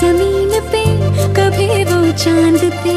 ज़मीन पे कभी वो चाँद पे